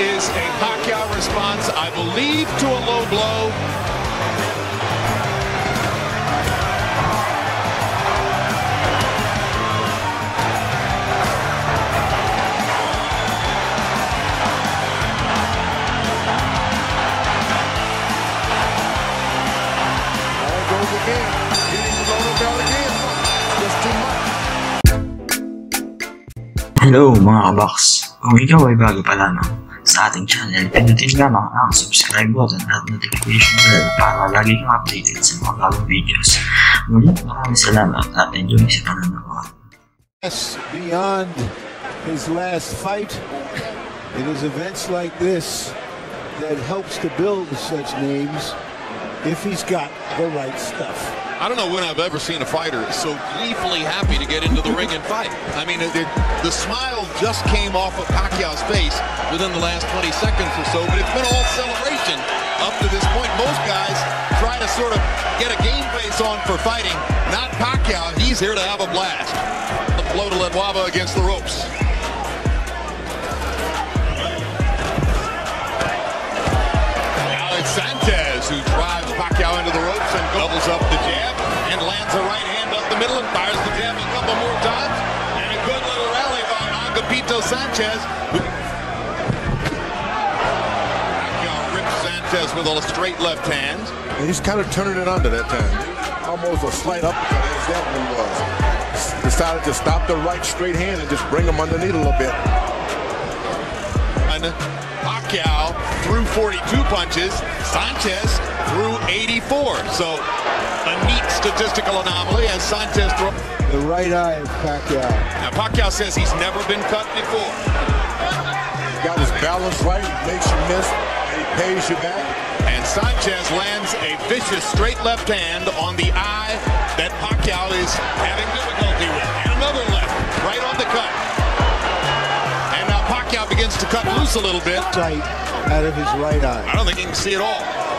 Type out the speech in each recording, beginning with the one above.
is a Pacquiao response, I believe, to a low blow. There goes again. Hitting the lower bell again. Just too. Hello mga kabox! Kung ikaw ay bago pa lamang sa ating channel, pindutin lamang ang subscribe button at notification bell para lagi kang updated sa mga bagong videos. Ngunit maraming salamat at enjoy sa panonood. Beyond his last fight, it is events like this that helps to build such names if he's got the right stuff. I don't know when I've ever seen a fighter so gleefully happy to get into the ring and fight. I mean, it, it- the smile just came off of Pacquiao's face within the last 20 seconds or so, but it's been all celebration up to this point. Most guys try to sort of get a game face on for fighting. Not Pacquiao. He's here to have a blast. The blow to Ledwaba against the ropes. And lands a right hand up the middle and fires the jab a couple more times. And a good little rally by Agapito Sanchez. Pacquiao rips Sanchez with a straight left hand. And he's kind of turning it under that time. Almost a slight uppercut as that one was. Decided to stop the right straight hand and just bring him underneath a little bit. And Pacquiao threw 42 punches. Sanchez threw 84. So a neat statistical anomaly as Sanchez throws. The right eye of Pacquiao. Now Pacquiao says he's never been cut before. Got his balance right, makes you miss, and he pays you back. And Sanchez lands a vicious straight left hand on the eye that Pacquiao is having difficulty with. And another left, right on the cut. And now Pacquiao begins to cut loose a little bit. Tight out of his right eye. I don't think he can see it all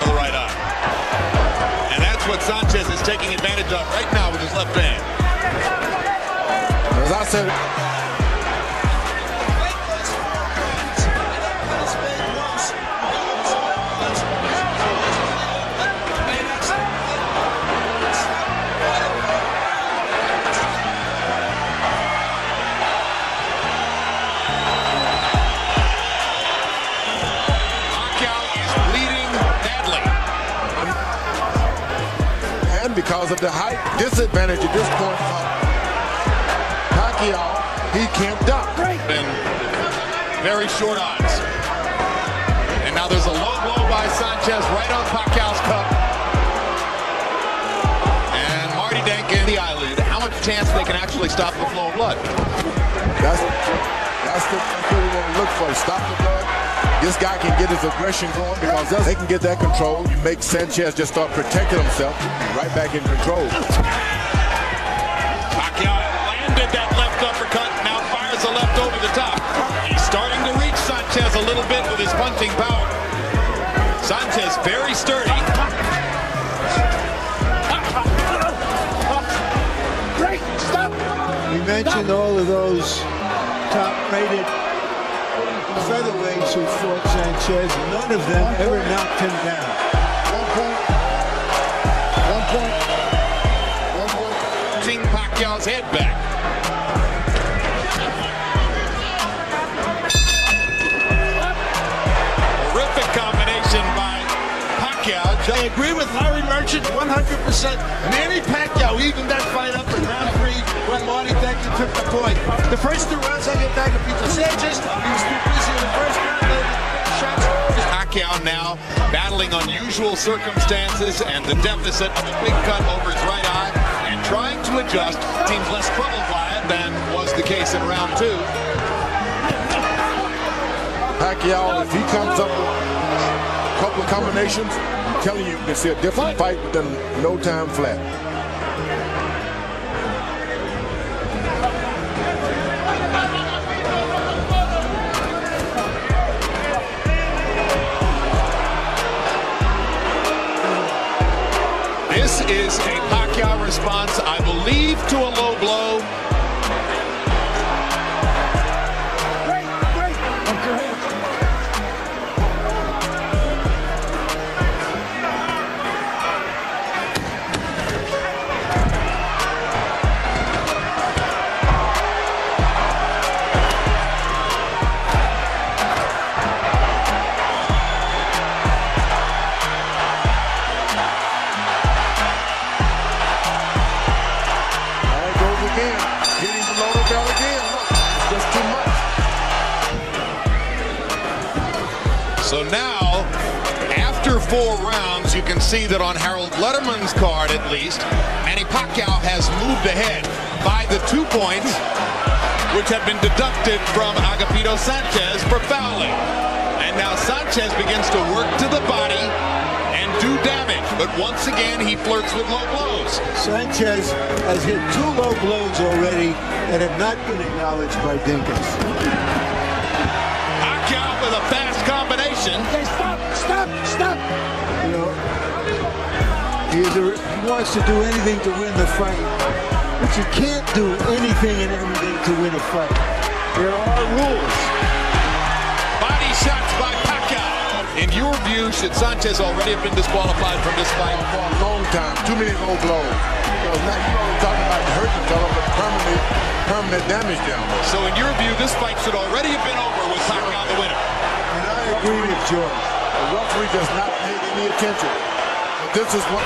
out of the right eye. And that's what Sanchez is taking advantage of right now with his left hand. As I said, because of the height disadvantage at this point Pacquiao, he can't duck. And very short odds. And now there's a low blow by Sanchez right on Pacquiao's cup. And Marty Denkin, the eyelid. How much chance they can actually stop the flow of blood? That's that's, the, that's what we want to look for. Stop the blood. This guy can get his aggression going because they can get that control. You make Sanchez just start protecting himself, right back in control. Pacquiao landed that left uppercut, now fires a left over the top. He's starting to reach Sanchez a little bit with his punching power. Sanchez very sturdy. Break, stop. We mentioned all of those top-rated featherweights who fought Sanchez. None of them ever knocked him down. One point. One point. One point. Punching Pacquiao's head back. I agree with Larry Merchant 100%. Manny Pacquiao even that fight up in round three when Marty Denkin took the point. The first two rounds I get back to Peter Sanchez. He was too busy in the first round. Shots. Pacquiao now battling unusual circumstances and the deficit of a big cut over his right eye and trying to adjust. Seems less troubled by it than was the case in round two. Pacquiao, if he comes up with a couple of combinations, telling you, you can see a different fight than no time flat. This is a Pacquiao response, I believe, to a low blow. So now, after four rounds, you can see that on Harold Lederman's card at least, Manny Pacquiao has moved ahead by the two points, which have been deducted from Agapito Sanchez for fouling. And now Sanchez begins to work to the body and do damage. But once again, he flirts with low blows. Sanchez has hit two low blows already and have not been acknowledged by Denkins. Combination. Okay, stop, stop, stop. You know, he, is he wants to do anything to win the fight, but you can't do anything and everything to win a fight. There are rules. Body shots by Pacquiao. In your view, should Sanchez already have been disqualified from this fight? For a long time. Too many low blows. Because now you know we're talking about hurting each other, but permanent, permanent damage down there. So in your view, this fight should already have been over with Pacquiao the winner. Agree with George. The referee does not pay any attention. But this is what.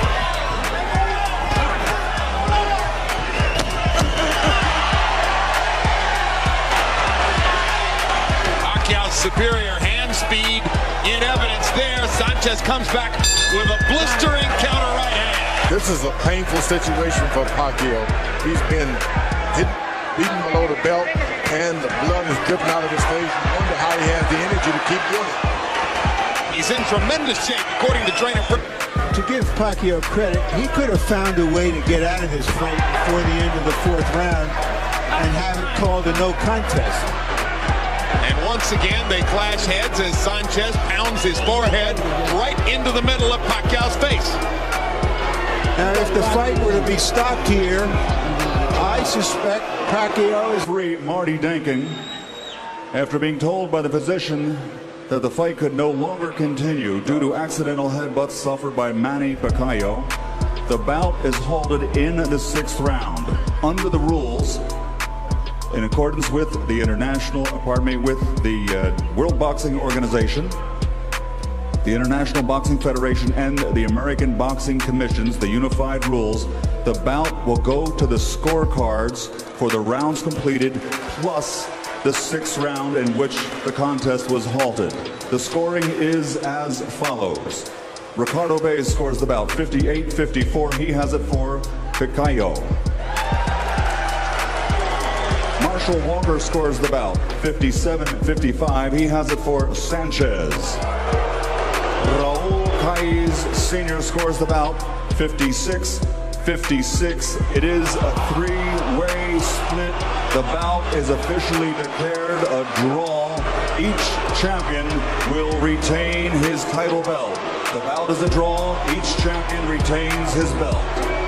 Pacquiao's superior hand speed in evidence there. Sanchez comes back with a blistering counter right hand. This is a painful situation for Pacquiao. He's been hit, beaten below the belt, and the blood is dripping out of his face. You wonder how he has the energy to keep doing it. He's in tremendous shape, according to trainer. To give Pacquiao credit, he could have found a way to get out of this fight before the end of the fourth round and have it called a no contest. And once again, they clash heads as Sanchez pounds his forehead right into the middle of Pacquiao's face. Now, if the fight were to be stopped here, I suspect Pacquiao is referee Marty Denkin, after being told by the physician that the fight could no longer continue due to accidental headbutts suffered by Manny Pacquiao, the bout is halted in the sixth round. Under the rules, in accordance with the international, pardon me, with the uh, World Boxing Organization, the International Boxing Federation, and the American Boxing Commissions, the unified rules, the bout will go to the scorecards for the rounds completed plus the sixth round in which the contest was halted. The scoring is as follows. Ricardo Baez scores the bout 58-54. He has it for Pacquiao. Marshall Walker scores the bout 57-55. He has it for Sanchez. Raul Caiz Sr. scores the bout 56 56. It is a three way split. The bout is officially declared a draw. Each champion will retain his title belt. The bout is a draw. Each champion retains his belt.